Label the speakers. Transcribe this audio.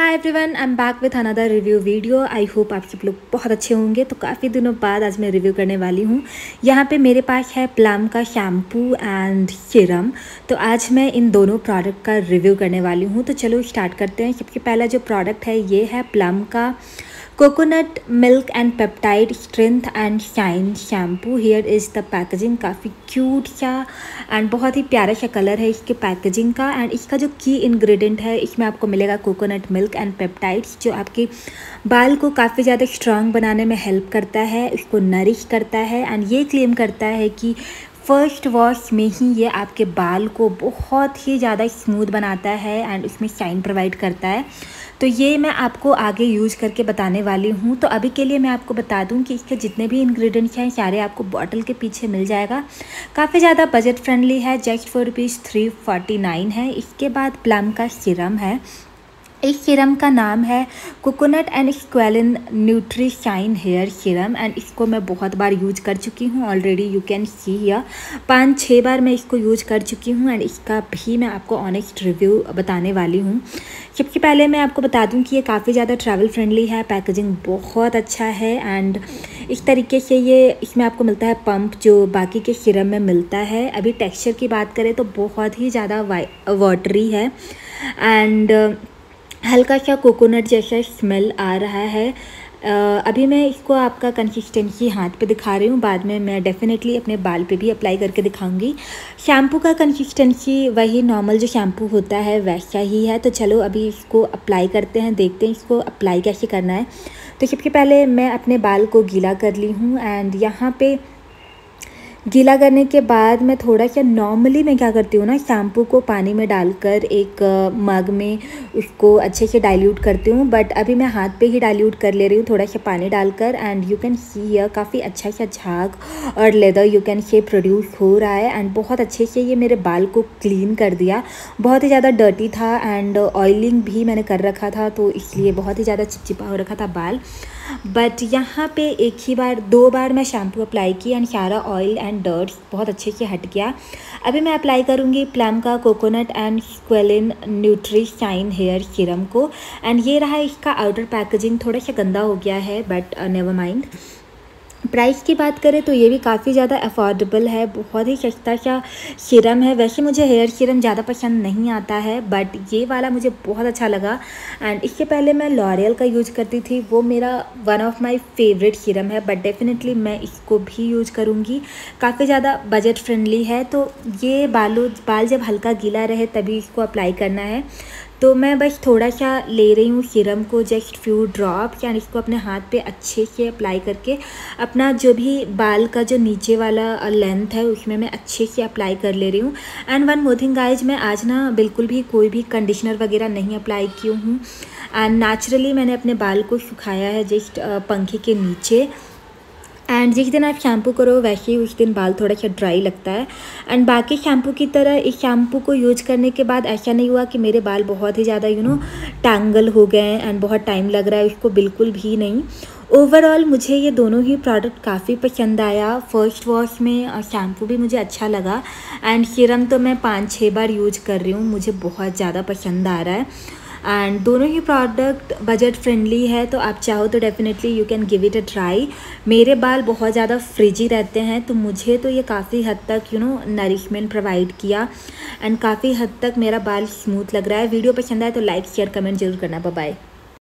Speaker 1: Hi everyone I am back with another review video I hope आप सब लोग बहुत अच्छे होंगे। तो काफ़ी दिनों बाद आज मैं रिव्यू करने वाली हूँ। यहाँ पे मेरे पास है प्लम का शैम्पू एंड सिरम तो आज मैं इन दोनों प्रोडक्ट का रिव्यू करने वाली हूँ। तो चलो स्टार्ट करते हैं। सबसे पहला जो प्रोडक्ट है, ये है प्लम का coconut milk and peptide strength and shine shampoo here is the packaging काफ़ी क्यूट सा एंड बहुत ही प्यारा सा कलर है इसके पैकेजिंग का एंड इसका जो की इंग्रेडिएंट है, इसमें आपको मिलेगा कोकोनट मिल्क एंड पेप्टाइड्स जो आपके बाल को काफ़ी ज़्यादा स्ट्रांग बनाने में हेल्प करता है, इसको नरिश करता है एंड ये क्लेम करता है कि फ़र्स्ट वॉश में ही ये आपके बाल को बहुत ही ज़्यादा स्मूथ बनाता है एंड उसमें शाइन प्रोवाइड करता है। तो ये मैं आपको आगे यूज़ करके बताने वाली हूँ। तो अभी के लिए मैं आपको बता दूँ कि इसके जितने भी इंग्रेडिएंट्स हैं, सारे आपको बॉटल के पीछे मिल जाएगा। काफ़ी ज़्यादा बजट फ्रेंडली है just four rupees three forty nine है। इसके बाद प्लम का सिरम है। इस सीरम का नाम है coconut and squalane nutri shine hair serum and इसको मैं बहुत बार यूज़ कर चुकी हूँ ऑलरेडी यू कैन सी या पाँच छः बार मैं इसको यूज़ कर चुकी हूँ एंड इसका भी मैं आपको ऑनेस्ट रिव्यू बताने वाली हूँ। सबसे पहले मैं आपको बता दूँ कि ये काफ़ी ज़्यादा ट्रैवल फ्रेंडली है पैकेजिंग बहुत अच्छा है एंड इस तरीके से ये इसमें आपको मिलता है पम्प जो बाकी के सीरम में मिलता है। अभी टेक्सचर की बात करें तो बहुत ही ज़्यादा वाटरी है एंड हल्का सा कोकोनट जैसा स्मेल आ रहा है। अभी मैं इसको आपका कंसिस्टेंसी हाथ पे दिखा रही हूँ। बाद में मैं डेफिनेटली अपने बाल पे भी अप्लाई करके दिखाऊँगी। शैम्पू का कंसिस्टेंसी वही नॉर्मल जो शैम्पू होता है, वैसा ही है। तो चलो अभी इसको अप्लाई करते हैं, देखते हैं इसको अप्लाई कैसे करना है। तो सबसे पहले मैं अपने बाल को गीला कर ली हूँ। एंड यहाँ पे गीला करने के बाद मैं थोड़ा सा नॉर्मली मैं क्या करती हूँ ना शैम्पू को पानी में डालकर एक मग में उसको अच्छे से डाइल्यूट करती हूँ। बट अभी मैं हाथ पे ही डाइल्यूट कर ले रही हूँ, थोड़ा सा पानी डालकर। एंड यू कैन सी यह काफ़ी अच्छा सा झाग और lather you can say produce हो रहा है। एंड बहुत अच्छे से ये मेरे बाल को क्लीन कर दिया। बहुत ही ज़्यादा डर्टी था एंड ऑयलिंग भी मैंने कर रखा था तो इसलिए बहुत ही ज़्यादा चिपचिपा हो रखा था बाल। बट यहाँ पे एक ही बार, दो बार मैं शैम्पू अप्लाई की एंड सारा ऑयल एंड डर्ट बहुत अच्छे से हट गया। अभी मैं अप्लाई करूँगी प्लम का coconut and squalane nutri shine hair serum को। एंड ये रहा इसका आउटर पैकेजिंग थोड़ा सा गंदा हो गया है बट नेवर माइंड प्राइस की बात करें तो ये भी काफ़ी ज़्यादा अफोर्डेबल है, बहुत ही सस्ता सा सीरम है। वैसे मुझे हेयर सीरम ज़्यादा पसंद नहीं आता है बट ये वाला मुझे बहुत अच्छा लगा। एंड इससे पहले मैं लॉरियल का यूज़ करती थी, वो मेरा one of my favourite serum है बट डेफिनेटली मैं इसको भी यूज़ करूँगी। काफ़ी ज़्यादा बजट फ्रेंडली है तो ये बालों, बाल जब हल्का गीला रहे तभी इसको अप्लाई करना है। तो मैं बस थोड़ा सा ले रही हूँ सीरम को जस्ट फ्यू ड्रॉप यानी इसको अपने हाथ पे अच्छे से अप्लाई करके। अपना जो भी बाल का जो नीचे वाला लेंथ है, उसमें मैं अच्छे से अप्लाई कर ले रही हूँ। एंड वन मोथिंग गाइज़ मैं आज ना बिल्कुल भी कोई भी कंडीशनर वगैरह नहीं अप्लाई की हूँ। एंड नेचुरली मैंने अपने बाल को सुखाया है जस्ट पंखे के नीचे। एंड जिस दिन आप शैम्पू करो, वैसे ही उस दिन बाल थोड़ा सा ड्राई लगता है। एंड बाकी शैम्पू की तरह इस शैम्पू को यूज़ करने के बाद ऐसा नहीं हुआ कि मेरे बाल बहुत ही ज़्यादा यू नो टैंगल हो गए एंड बहुत टाइम लग रहा है, उसको बिल्कुल भी नहीं। ओवरऑल मुझे ये दोनों ही प्रोडक्ट काफ़ी पसंद आया। फ़र्स्ट वॉश में शैम्पू भी मुझे अच्छा लगा। एंड सीरम तो मैं पाँच छः बार यूज़ कर रही हूँ, मुझे बहुत ज़्यादा पसंद आ रहा है। एंड दोनों ही प्रोडक्ट बजट फ्रेंडली है तो आप चाहो तो definitely you can give it a try मेरे बाल बहुत ज़्यादा फ्रिजी रहते हैं तो मुझे तो ये काफ़ी हद तक यू नो नरिशमेंट प्रोवाइड किया. एंड काफ़ी हद तक मेरा बाल स्मूथ लग रहा है. वीडियो पसंद आए तो लाइक शेयर कमेंट ज़रूर करना. बाय